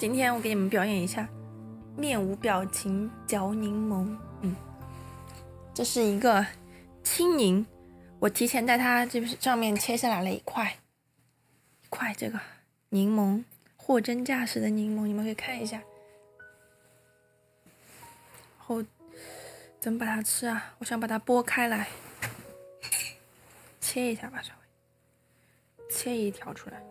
今天我给你们表演一下面无表情嚼柠檬。嗯，这是一个青柠，我提前在它这上面切下来了一块一块这个柠檬，货真价实的柠檬，你们可以看一下。后怎么把它吃啊？我想把它剥开来，切一下吧，稍微切一条出来。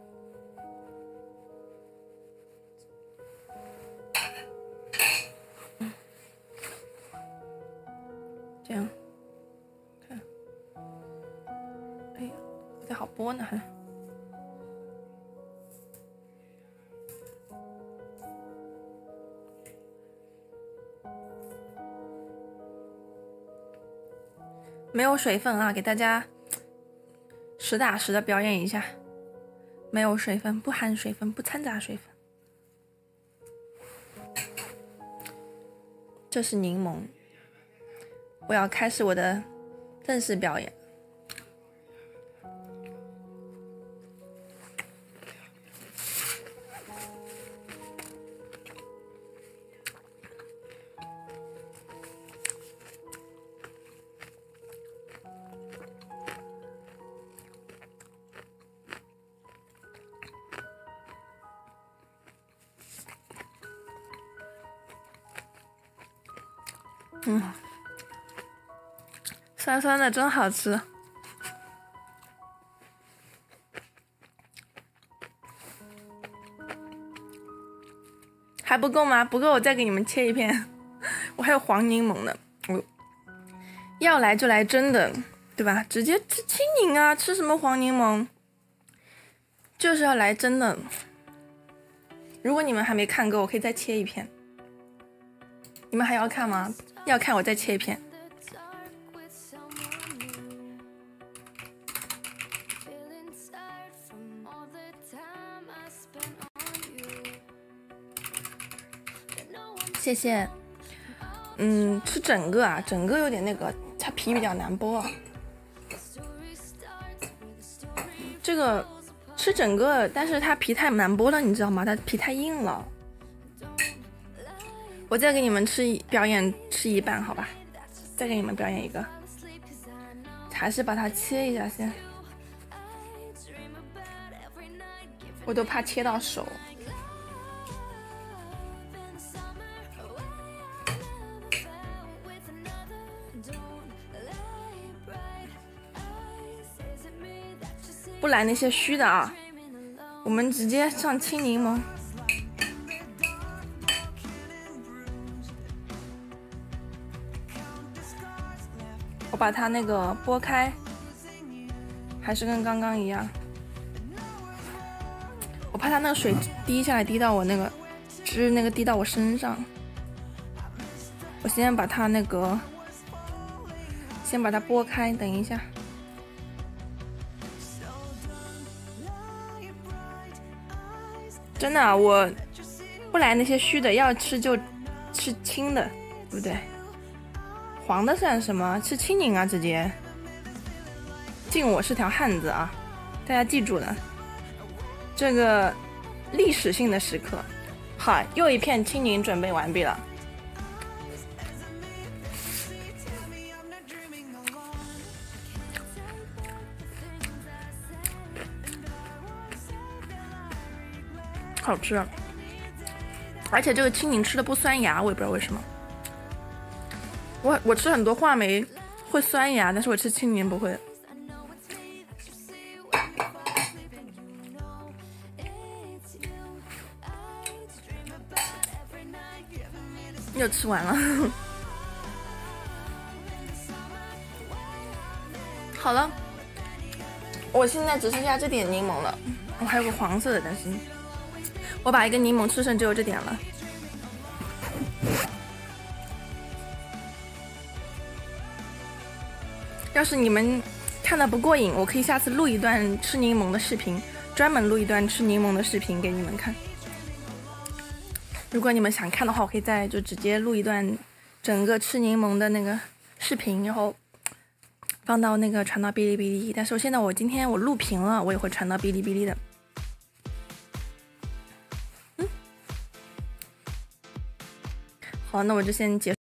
呀，不太好剥呢，还没有水分啊，给大家实打实的表演一下，没有水分，不含水分，不掺杂水分。这是柠檬。我要开始我的正式表演。嗯。酸酸的，真好吃，还不够吗？不够，我再给你们切一片。我还有黄柠檬呢，我要来就来真的，对吧？直接吃青柠啊，吃什么黄柠檬？就是要来真的。如果你们还没看够，我可以再切一片。你们还要看吗？要看，我再切一片。谢谢，嗯，吃整个啊，整个有点那个，它皮比较难剥。这个吃整个，但是它皮太难剥了，你知道吗？它皮太硬了。我再给你们吃一表演吃一半，好吧？再给你们表演一个，还是把它切一下先。我都怕切到手。不来那些虚的啊，我们直接上青柠檬。把它那个剥开，还是跟刚刚一样。我怕它那个水滴下来，滴到我那个汁，那个滴到我身上。我先把它那个，先把它剥开，等一下。真的，我不来那些虚的，要吃就吃青的，对不对？黄的算什么？吃青柠啊，直接。敬我是条汉子啊！大家记住了，这个历史性的时刻。好，又一片青柠准备完毕了。好吃，而且这个青柠吃的不酸牙，我也不知道为什么。我我吃很多话梅会酸牙，但是我吃青柠不会。又吃完了，好了，我现在只剩下这点柠檬了，我还有个黄色的，但是。我把一个柠檬吃剩，只有这点了。要是你们看的不过瘾，我可以下次录一段吃柠檬的视频，专门录一段吃柠檬的视频给你们看。如果你们想看的话，我可以再就直接录一段整个吃柠檬的那个视频，然后放到那个传到哔哩哔哩。但是我现在我今天我录屏了，我也会传到哔哩哔哩的。嗯好，那我就先结。